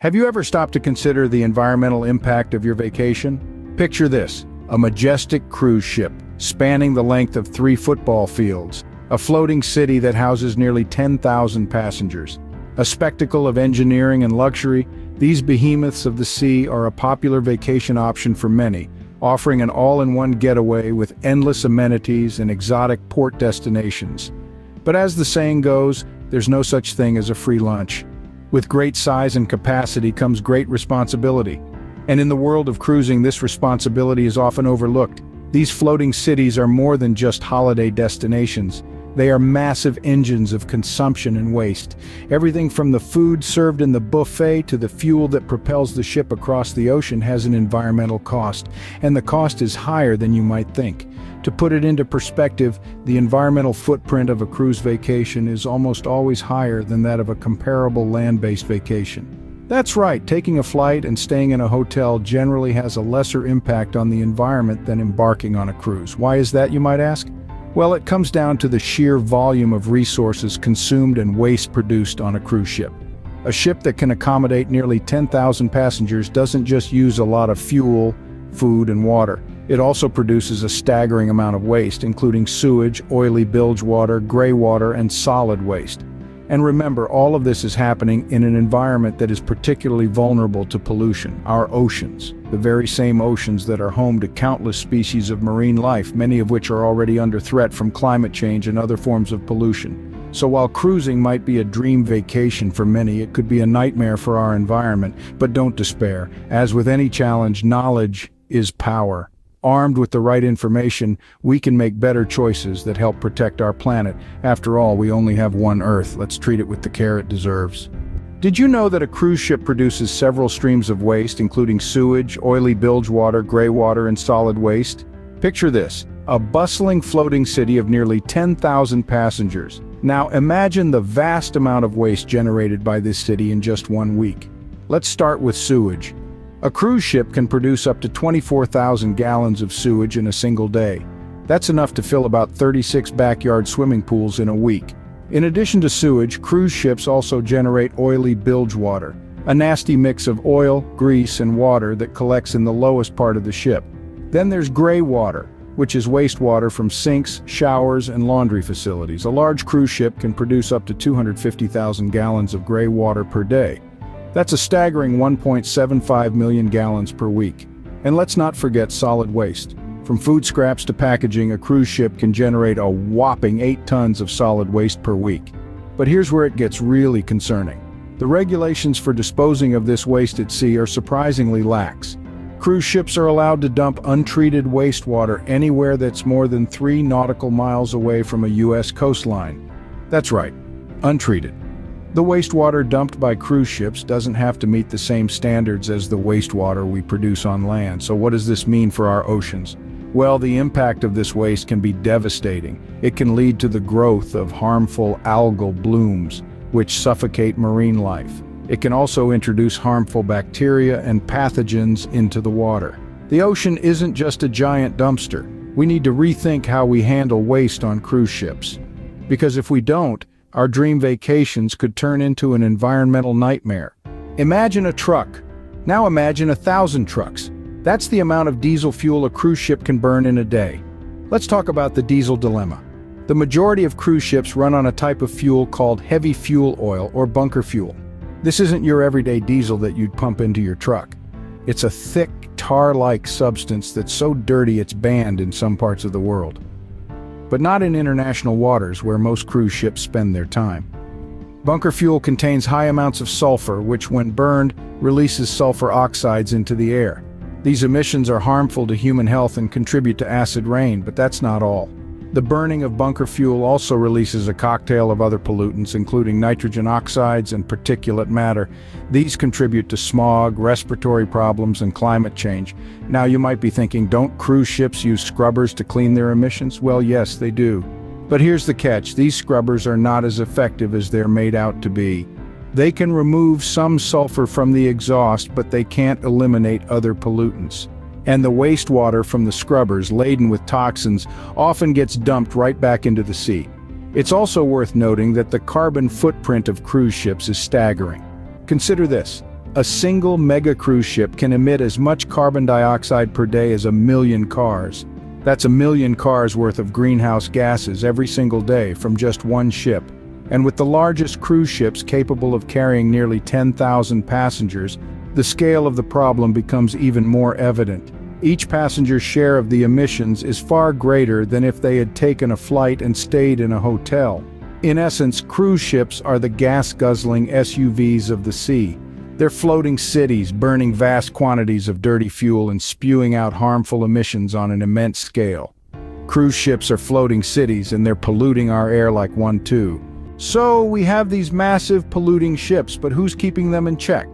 Have you ever stopped to consider the environmental impact of your vacation? Picture this, a majestic cruise ship, spanning the length of three football fields, a floating city that houses nearly 10,000 passengers. A spectacle of engineering and luxury, these behemoths of the sea are a popular vacation option for many, offering an all-in-one getaway with endless amenities and exotic port destinations. But as the saying goes, there's no such thing as a free lunch. With great size and capacity comes great responsibility. And in the world of cruising this responsibility is often overlooked. These floating cities are more than just holiday destinations. They are massive engines of consumption and waste. Everything from the food served in the buffet to the fuel that propels the ship across the ocean has an environmental cost, and the cost is higher than you might think. To put it into perspective, the environmental footprint of a cruise vacation is almost always higher than that of a comparable land-based vacation. That's right, taking a flight and staying in a hotel generally has a lesser impact on the environment than embarking on a cruise. Why is that, you might ask? Well, it comes down to the sheer volume of resources consumed and waste produced on a cruise ship. A ship that can accommodate nearly 10,000 passengers doesn't just use a lot of fuel, food, and water. It also produces a staggering amount of waste, including sewage, oily bilge water, gray water, and solid waste. And remember, all of this is happening in an environment that is particularly vulnerable to pollution, our oceans, the very same oceans that are home to countless species of marine life, many of which are already under threat from climate change and other forms of pollution. So while cruising might be a dream vacation for many, it could be a nightmare for our environment, but don't despair. As with any challenge, knowledge is power. Armed with the right information, we can make better choices that help protect our planet. After all, we only have one Earth. Let's treat it with the care it deserves. Did you know that a cruise ship produces several streams of waste, including sewage, oily bilge water, gray water, and solid waste? Picture this, a bustling floating city of nearly 10,000 passengers. Now imagine the vast amount of waste generated by this city in just one week. Let's start with sewage. A cruise ship can produce up to 24,000 gallons of sewage in a single day. That's enough to fill about 36 backyard swimming pools in a week. In addition to sewage, cruise ships also generate oily bilge water, a nasty mix of oil, grease, and water that collects in the lowest part of the ship. Then there's gray water, which is wastewater from sinks, showers, and laundry facilities. A large cruise ship can produce up to 250,000 gallons of gray water per day. That's a staggering 1.75 million gallons per week. And let's not forget solid waste. From food scraps to packaging, a cruise ship can generate a whopping 8 tons of solid waste per week. But here's where it gets really concerning. The regulations for disposing of this waste at sea are surprisingly lax. Cruise ships are allowed to dump untreated wastewater anywhere that's more than three nautical miles away from a U.S. coastline. That's right, untreated. The wastewater dumped by cruise ships doesn't have to meet the same standards as the wastewater we produce on land, so what does this mean for our oceans? Well, the impact of this waste can be devastating. It can lead to the growth of harmful algal blooms, which suffocate marine life. It can also introduce harmful bacteria and pathogens into the water. The ocean isn't just a giant dumpster. We need to rethink how we handle waste on cruise ships. Because if we don't, our dream vacations could turn into an environmental nightmare. Imagine a truck. Now imagine a thousand trucks. That's the amount of diesel fuel a cruise ship can burn in a day. Let's talk about the diesel dilemma. The majority of cruise ships run on a type of fuel called heavy fuel oil or bunker fuel. This isn't your everyday diesel that you'd pump into your truck. It's a thick, tar-like substance that's so dirty it's banned in some parts of the world but not in international waters where most cruise ships spend their time. Bunker fuel contains high amounts of sulfur, which when burned, releases sulfur oxides into the air. These emissions are harmful to human health and contribute to acid rain, but that's not all. The burning of bunker fuel also releases a cocktail of other pollutants, including nitrogen oxides and particulate matter. These contribute to smog, respiratory problems, and climate change. Now you might be thinking, don't cruise ships use scrubbers to clean their emissions? Well, yes, they do. But here's the catch, these scrubbers are not as effective as they're made out to be. They can remove some sulfur from the exhaust, but they can't eliminate other pollutants and the wastewater from the scrubbers laden with toxins often gets dumped right back into the sea. It's also worth noting that the carbon footprint of cruise ships is staggering. Consider this. A single mega cruise ship can emit as much carbon dioxide per day as a million cars. That's a million cars worth of greenhouse gases every single day from just one ship. And with the largest cruise ships capable of carrying nearly 10,000 passengers, the scale of the problem becomes even more evident. Each passenger's share of the emissions is far greater than if they had taken a flight and stayed in a hotel. In essence, cruise ships are the gas-guzzling SUVs of the sea. They're floating cities, burning vast quantities of dirty fuel and spewing out harmful emissions on an immense scale. Cruise ships are floating cities and they're polluting our air like one too. So we have these massive polluting ships, but who's keeping them in check?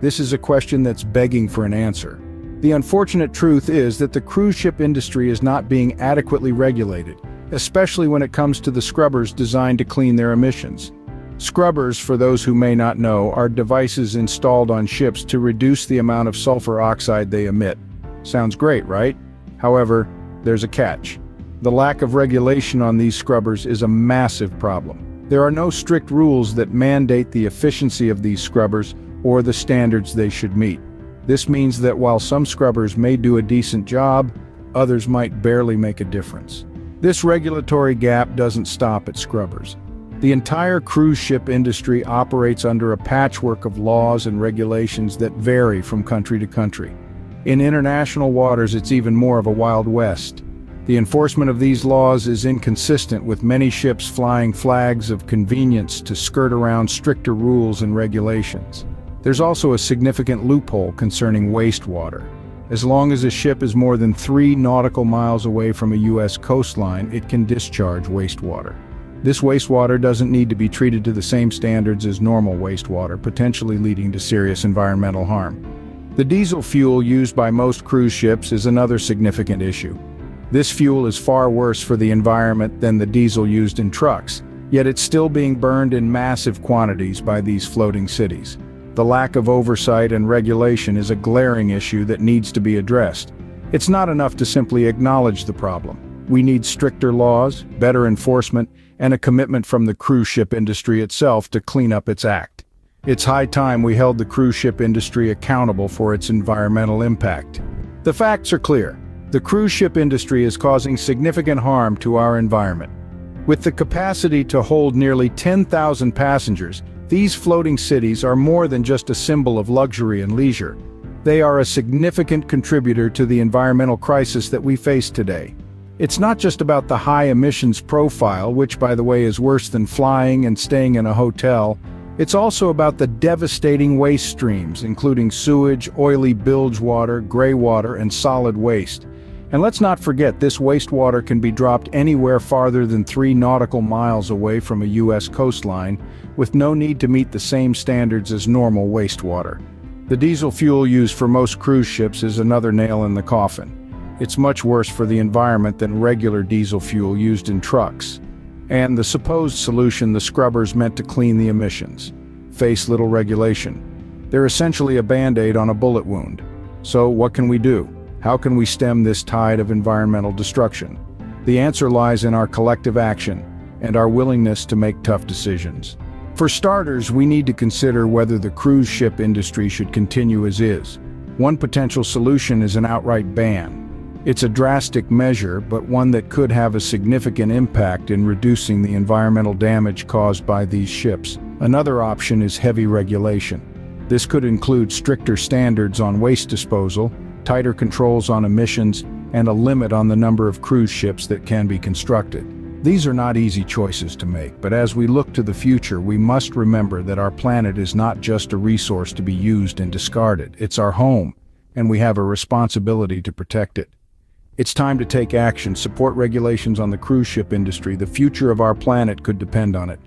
This is a question that's begging for an answer. The unfortunate truth is that the cruise ship industry is not being adequately regulated, especially when it comes to the scrubbers designed to clean their emissions. Scrubbers, for those who may not know, are devices installed on ships to reduce the amount of sulfur oxide they emit. Sounds great, right? However, there's a catch. The lack of regulation on these scrubbers is a massive problem. There are no strict rules that mandate the efficiency of these scrubbers or the standards they should meet. This means that while some scrubbers may do a decent job, others might barely make a difference. This regulatory gap doesn't stop at scrubbers. The entire cruise ship industry operates under a patchwork of laws and regulations that vary from country to country. In international waters, it's even more of a Wild West. The enforcement of these laws is inconsistent with many ships flying flags of convenience to skirt around stricter rules and regulations. There's also a significant loophole concerning wastewater. As long as a ship is more than three nautical miles away from a U.S. coastline, it can discharge wastewater. This wastewater doesn't need to be treated to the same standards as normal wastewater, potentially leading to serious environmental harm. The diesel fuel used by most cruise ships is another significant issue. This fuel is far worse for the environment than the diesel used in trucks, yet it's still being burned in massive quantities by these floating cities. The lack of oversight and regulation is a glaring issue that needs to be addressed. It's not enough to simply acknowledge the problem. We need stricter laws, better enforcement, and a commitment from the cruise ship industry itself to clean up its act. It's high time we held the cruise ship industry accountable for its environmental impact. The facts are clear. The cruise ship industry is causing significant harm to our environment. With the capacity to hold nearly 10,000 passengers, these floating cities are more than just a symbol of luxury and leisure. They are a significant contributor to the environmental crisis that we face today. It's not just about the high emissions profile, which by the way is worse than flying and staying in a hotel. It's also about the devastating waste streams, including sewage, oily bilge water, gray water, and solid waste. And let's not forget this wastewater can be dropped anywhere farther than three nautical miles away from a U.S. coastline, with no need to meet the same standards as normal wastewater. The diesel fuel used for most cruise ships is another nail in the coffin. It's much worse for the environment than regular diesel fuel used in trucks. And the supposed solution the scrubbers meant to clean the emissions. Face little regulation. They're essentially a band-aid on a bullet wound. So what can we do? How can we stem this tide of environmental destruction? The answer lies in our collective action and our willingness to make tough decisions. For starters, we need to consider whether the cruise ship industry should continue as is. One potential solution is an outright ban, it's a drastic measure, but one that could have a significant impact in reducing the environmental damage caused by these ships. Another option is heavy regulation. This could include stricter standards on waste disposal, tighter controls on emissions, and a limit on the number of cruise ships that can be constructed. These are not easy choices to make, but as we look to the future, we must remember that our planet is not just a resource to be used and discarded. It's our home, and we have a responsibility to protect it. It's time to take action, support regulations on the cruise ship industry. The future of our planet could depend on it.